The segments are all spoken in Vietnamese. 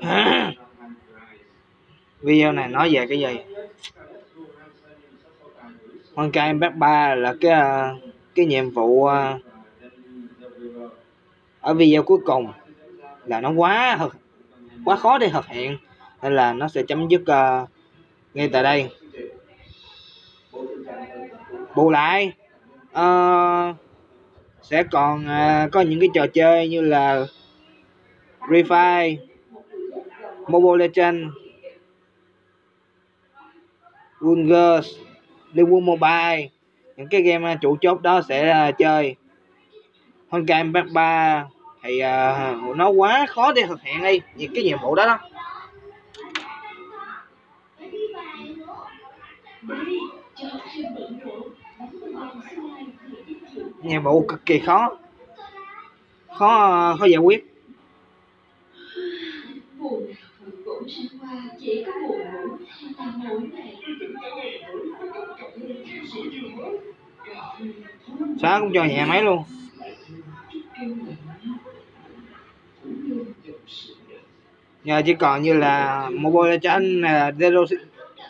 video này nói về cái gì? Honkai Impact 3 là cái à, cái nhiệm vụ à, ở video cuối cùng là nó quá quá khó để thực hiện nên là nó sẽ chấm dứt uh, ngay tại đây. Bù lại uh, sẽ còn uh, có những cái trò chơi như là Refine Mobile Legends Wungers Liên quân Mobile những cái game à, chủ chốt đó sẽ uh, chơi. Honkai Impact 3 thì uh, nó quá khó để thực hiện đi những cái nhiệm vụ đó đó nhiệm vụ cực kỳ khó. Khó ờ, khó giải quyết. Sáng cũng cho nhẹ máy luôn. Giờ chỉ còn như là mobile cho anh là zero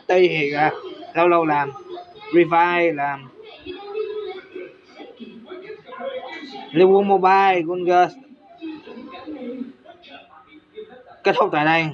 thì ờ, lâu lâu làm revive làm. Liverpool mobile gungus. Kết thúc tại đây.